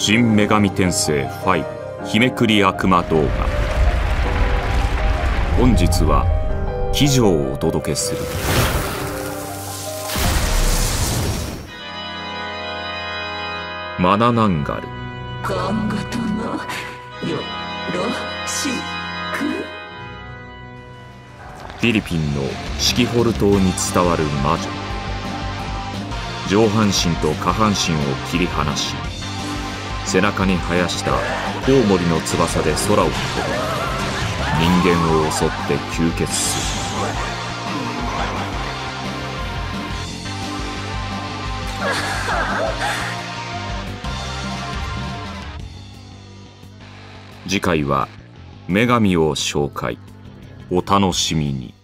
新女神転生5日めくり悪魔動画。本日は記事をお届けする。マナナンガル。今後ともよろしくフィリピンのシキホル島に伝わる魔女。上半身と下半身を切り離し背中に生やしたコウモリの翼で空を飛び人間を襲って吸血する。次回は女神を紹介。お楽しみに。